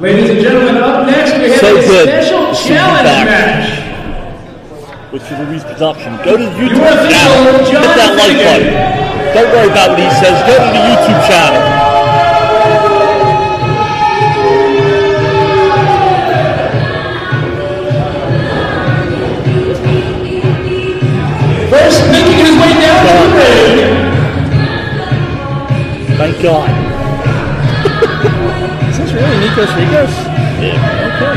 Ladies and gentlemen, up next we have So a good. special see challenge match. With Louise Production. Go to the YouTube channel. Hit that like button. Don't worry about what he says. Go to the YouTube channel. First, making his way down to the ring. Thank God. Is this really Nikos Rikos? Yeah. Okay.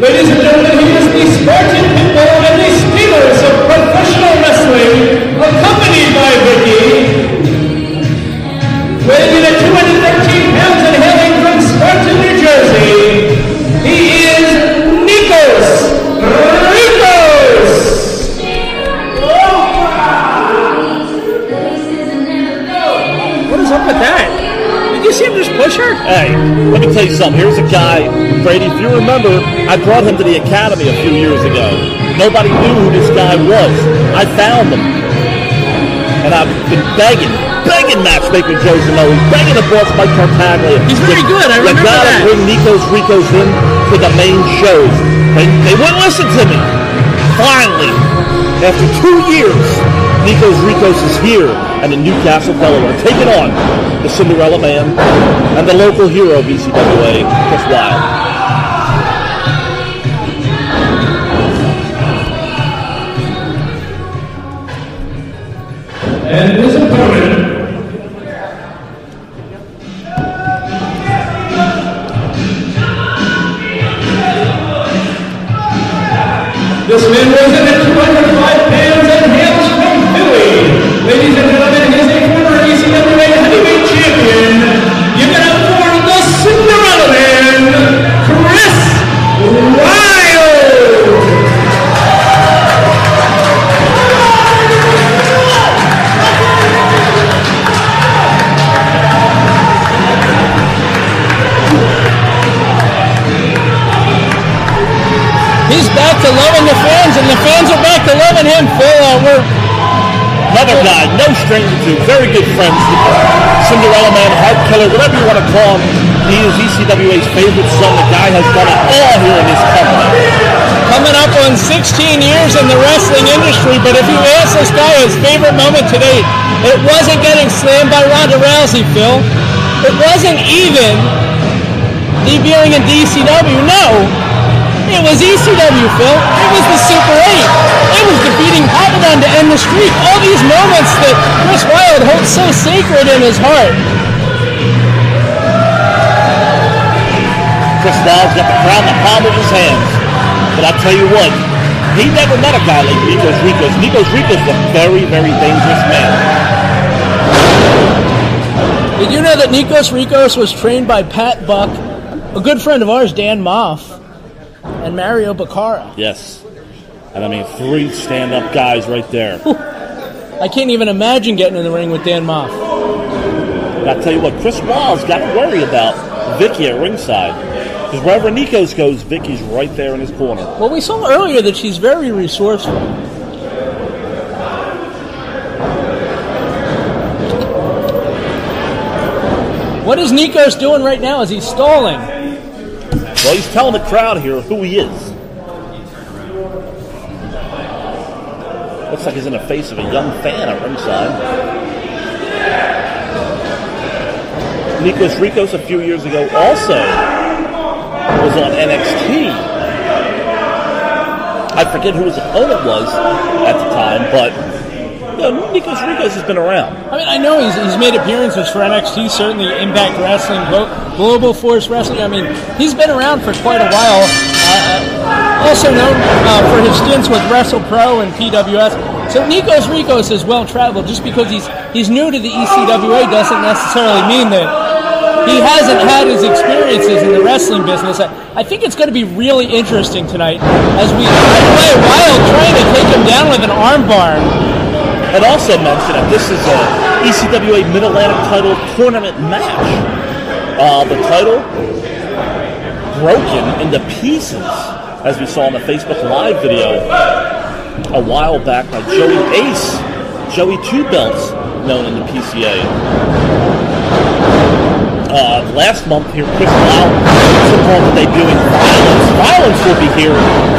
Ladies and gentlemen, he is the Spartan Pitbull and the Steelers of professional wrestling, accompanied by Vicky. Weighing in Oh, you see him just push her? Hey, let me tell you something. Here's a guy, Brady. If you remember, I brought him to the academy a few years ago. Nobody knew who this guy was. I found him, and I've been begging, begging matchmaker Joe Zanelli, begging the boss Mike Tartaglia. He's very good, I you remember gotta that. bring Nikos Rikos in to the main shows. They, they wouldn't listen to me. Finally, after two years, Nikos Rikos is here and in Newcastle, Delaware, taking on the Cinderella Man and the local hero of ECWA, Chris Wylde. And his This man He's back to loving the fans, and the fans are back to loving him. Phil, uh, we're Another guy, no stranger to, very good friends. Cinderella Man, Heart Killer, whatever you want to call him. He is ECWA's favorite son. The guy has done it all here in this company. coming up on 16 years in the wrestling industry, but if you ask this guy his favorite moment today, it wasn't getting slammed by Ronda Rousey, Phil. It wasn't even debuting in DCW. No, it was ECW, Phil. It was the Super 8. It was defeating Abaddon to end the streak. All these moments that Chris Wylde holds so sacred in his heart. Chris Wylde's got the crown in the palm of his hands. But I tell you what, he never met a guy like Nikos Rikos. Nikos Rikos is a very, very dangerous man. Did you know that Nikos Rikos was trained by Pat Buck, a good friend of ours, Dan Maff, and Mario Bokara? Yes. And I mean, three stand-up guys right there. I can't even imagine getting in the ring with Dan Maff. But I tell you what, Chris Wylde's got to worry about Vicky at ringside. Because wherever Nikos goes, Vicky's right there in his corner. Well, we saw earlier that she's very resourceful. What is Nikos doing right now? Is he stalling? Well, he's telling the crowd here who he is. Looks like he's in the face of a young fan at ringside. Nikos Rikos a few years ago also was on NXT. I forget who his opponent was at the time, but know, Nikos Rikos has been around. I mean, I know he's, he's made appearances for NXT, certainly Impact Wrestling, Global Force Wrestling. I mean, he's been around for quite a while. Uh, also known uh, for his stints with WrestlePro and PWS. So Nikos Rikos is well traveled. Just because he's he's new to the ECWA doesn't necessarily mean that he hasn't had his experiences in the wrestling business. I, I think it's going to be really interesting tonight as we play Wylde trying to take him down with an armbar. And also mention that this is a ECWA Mid Atlantic title tournament match. Uh, the title broken into pieces, as we saw in the Facebook Live video a while back by Joey Ace, Joey Two Belts, known in the PCA. uh, last month here, Chris Lau took on the debuting Violence. Violence will be here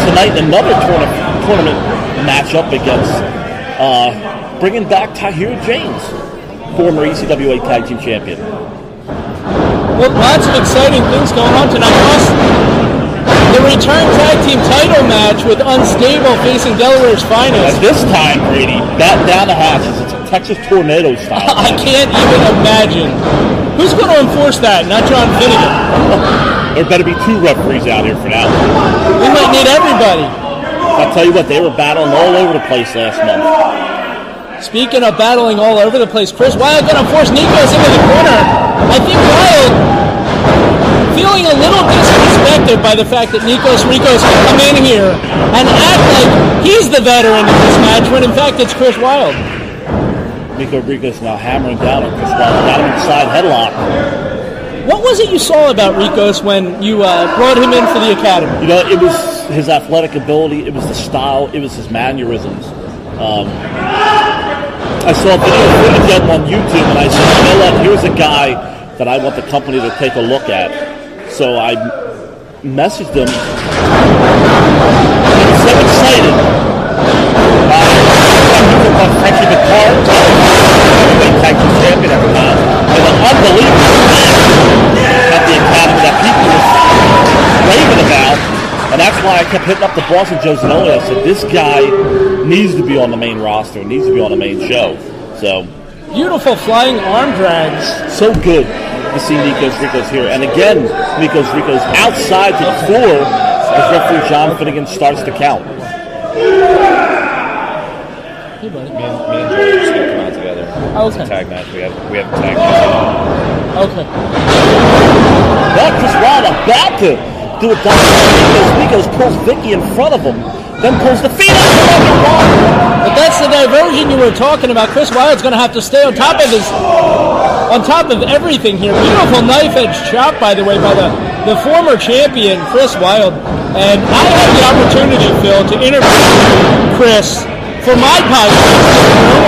tonight in another tournament, tournament matchup against uh, bringing back Tahir James, former ECWA Tag Team Champion. Well, lots of exciting things going on tonight. Plus, the return tag team title match with Unstable facing Delaware's At finest. this time, Brady, that down the hatches. It's a Texas tornado style. I can't even imagine. Who's going to enforce that? Not John Finnegan. there better be two referees out here for now. We might need everybody. I'll tell you what, they were battling all over the place last month. Speaking of battling all over the place, Chris Wylde going to force Nikos into the corner. I think Wylde feeling a little disrespected by the fact that Nikos Rikos can come in here and act like he's the veteran in this match when in fact it's Chris Wylde. Nico Rikos now hammering down on Chris Wylde. Got him inside headlock. What was it you saw about Rikos when you uh, brought him in for the academy? You know, it was his athletic ability, it was the style, it was his mannerisms. Um, I saw a video footage of on YouTube, and I said, you know what? Here's a guy that I want the company to take a look at. So I messaged him. He was so excited. Uh, McCart, heavyweight kept hitting up the boss and Joe Zanoli. I said, this guy needs to be on the main roster, needs to be on the main show. So, Beautiful flying arm drags. so good to see Nikos Rikos here. And again, Nikos Rikos outside to the floor as referee John Finnegan starts to count. Hey, buddy. Me and, me and Joe just gonna come out together. Oh, It's a okay. tag match. We have we have a tag match. Okay. Now Chris Wylde about to do a double. Nikos Rikos pulls Vicky in front of him, then pulls the feet out from under one. But that's the diversion you were talking about. Chris Wylde's going to have to stay on top of his, on top of everything here. Beautiful knife edge chop, by the way, by the, the former champion Chris Wylde. And I had the opportunity, Phil, to interview Chris for my podcast,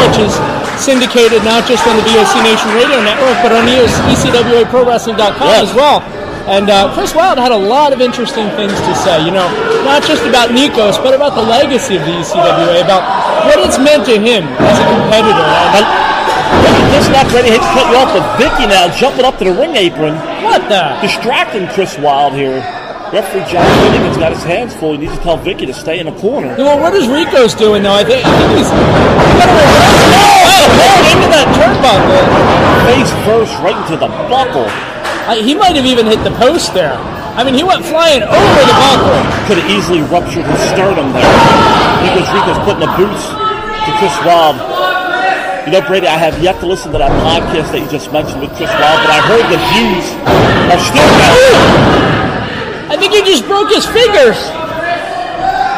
which is syndicated not just on the VOC Nation Radio Network, but on ECWAProWrestling.com Yes. as well. And uh, Chris Wylde had a lot of interesting things to say, you know, not just about Nikos, but about the legacy of the ECWA, about what it's meant to him as a competitor. And this not ready to cut you off, but Vicky now jumping up to the ring apron, what the? distracting Chris Wylde here. Referee John Finnegan's got his hands full. He needs to tell Vicky to stay in the corner. Well, what is Rikos doing though? I think, I think he's got to reverse. Oh, oh, into that turnbuckle. Face first, right into the buckle. Uh, he might have even hit the post there. I mean, he went flying over the buckle. Could have easily ruptured his sternum there. Because Rikos putting the boots to Chris Wylde. You know, Brady, I have yet to listen to that podcast that you just mentioned with Chris Wylde, but I heard the views are still down. I think he just broke his fingers.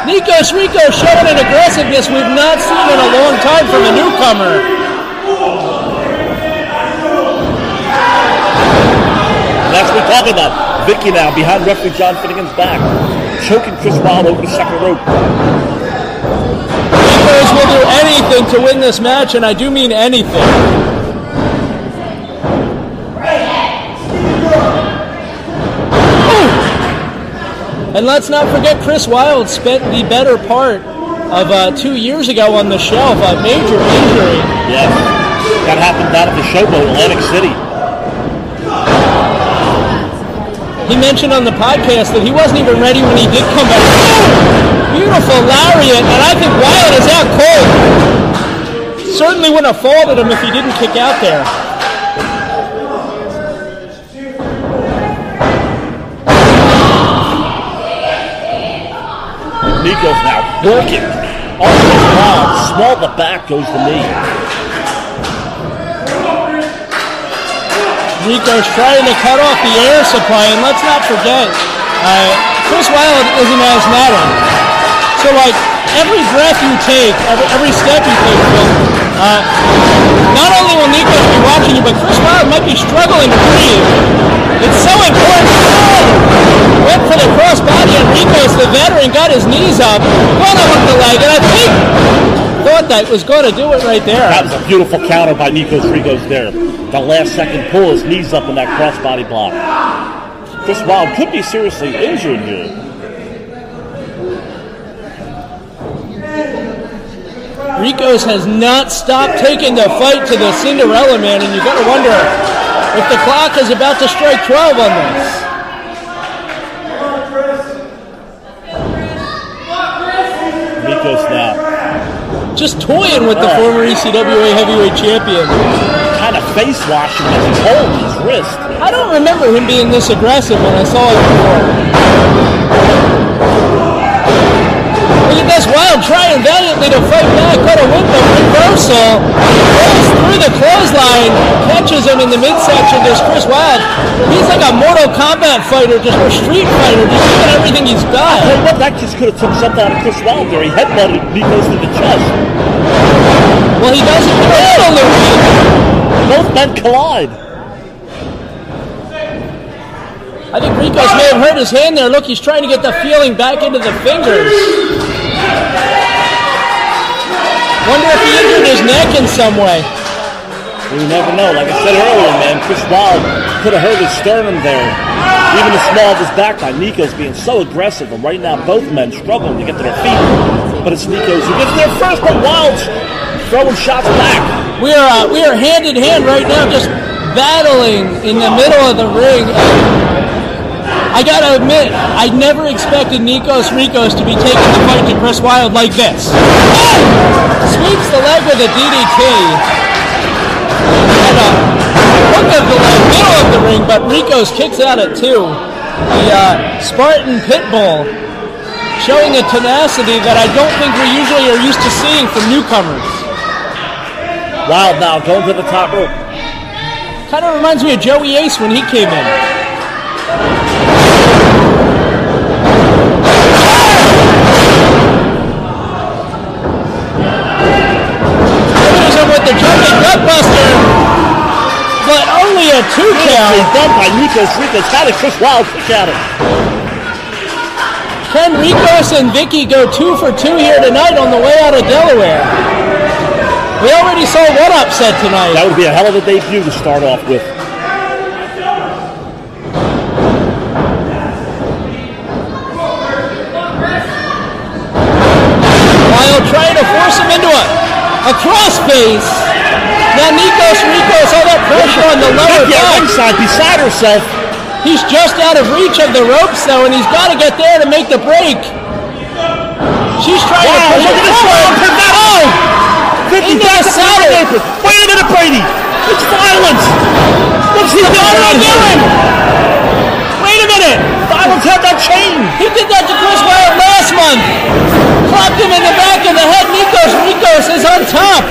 Nikos Rico showing an aggressiveness we've not seen in a long time from a newcomer. That's what we're talking about. Vicky now behind referee John Finnegan's back, choking Chris Wylde over the second rope. Nikos will do anything to win this match, and I do mean anything. And let's not forget Chris Wylde spent the better part of uh, two years ago on the shelf, a major injury. Yes. That happened down at the showboat, Atlantic City. He mentioned on the podcast that he wasn't even ready when he did come back. Beautiful lariat, and I think Wyatt is out cold. Certainly wouldn't have faulted him if he didn't kick out there. Nikos now working. Off arm, small the back goes the knee. Rikos trying to cut off the air supply, and let's not forget, uh, Chris Wylde is an asthmatic. So, like, every breath you take, every, every step you take, uh, not only will Nico be watching you, but Chris Wylde might be struggling to breathe. It's so important. Went for the crossbody, and Rikos the veteran got his knees up, one up the leg, and I think thought that was going to do it right there. That was a beautiful counter by Nikos Rikos there. The last second pull his knees up in that crossbody block. Chris Wylde could be seriously injured here. Rikos has not stopped taking the fight to the Cinderella man, and you got to wonder if the clock is about to strike 12 on this. Nikos now Just toying with the former ECWA heavyweight champion. kind of face washing as he's holding his wrist. I don't remember him being this aggressive when I saw him before. Look at this Wylde trying valiantly to fight back, got a of reversal, through the clothesline, catches him in the midsection. There's Chris Wylde. He's like a Mortal Kombat fighter, just a street fighter, just doing everything he's got. Hey, what that just could have took something out of Chris Wylde there. He headbutted Nikos to the chest. Well, he doesn't do it on the ring. Both men collide. I think Rikos may have hurt his hand there. Look, he's trying to get the feeling back into the fingers. Wonder if he injured his neck in some way. You never know. Like I said earlier, man, Chris Wylde could have hurt his sternum there. Even the small of his by Nikos being so aggressive. And right now, both men struggling to get to their feet. But it's Nikos who gets there first, but Wylde's throwing shots back. We are uh, we are hand in hand right now, just battling in the middle of the ring. I gotta admit, I never expected Nikos Rikos to be taking the fight to Chris Wylde like this. Sweeps the leg with a DDT. And of the leg, middle of the ring, but Rikos kicks out at two. The uh, Spartan Pitbull showing a tenacity that I don't think we usually are used to seeing from newcomers. Wylde now going to the top rope. Kind of reminds me of Joey Ace when he came in. A two count. done by Nikos Rikos. How did Chris Wylde kick at him? Can Rikos and Vicky go two for two here tonight on the way out of Delaware? We already saw one upset tonight. That would be a hell of a debut to start off with. Wylde trying to force him into a, a crossface. Now Nikos Rikos, all that pressure on the lower back. ringside beside herself. He's just out of reach of the ropes though, and he's got to get there to make the break. She's trying Wow, to push it this forward. Oh! Vicky Into the saddle. the apron. Wait a minute, Brady. It's violence. What's he What doing? are you doing? Wait a minute! Violence had that chain. He did that to Chris Wylde last month. Clapped him in the back of the head. Nikos Rikos is on top.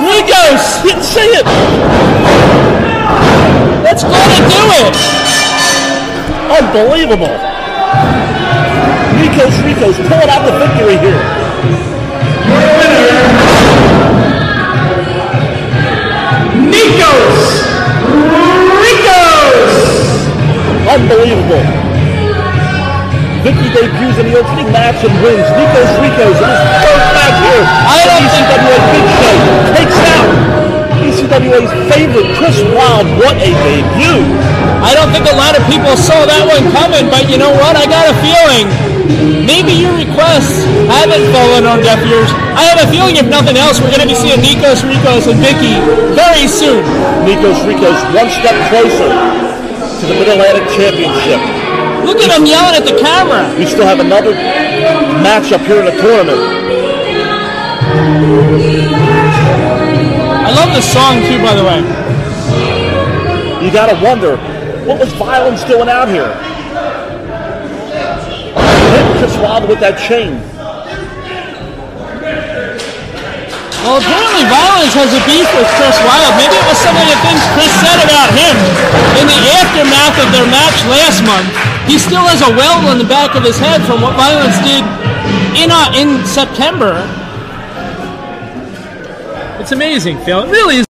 Rikos, Didn't see it. that's going to do it. Unbelievable. Nikos Rikos pulling out the victory here. Nikos Rikos! Unbelievable. Vicky debuts in the opening match and wins. Nikos Rikos in his first match here. I don't the think- ECWA Big Show takes out ECWA's favorite Chris Wylde. What a debut. I don't think a lot of people saw that one coming, but you know what? I got a feeling maybe your requests haven't fallen on deaf ears. I have a feeling, if nothing else, we're going to be seeing Nikos Rikos and Vicky very soon. Nikos Rikos one step closer to the Mid-Atlantic Championship. Look at him yelling at the camera. We still have another matchup here in the tournament. I love this song too, by the way. You gotta wonder, what was Violence doing out here? Hit Chris Wylde with that chain. Well, apparently Violence has a beef with Chris Wylde. Maybe it was some of the things Chris said about him in the aftermath of their match last month. He still has a welt on the back of his head from what Violence did in uh, in September. It's amazing, Phil. It really is.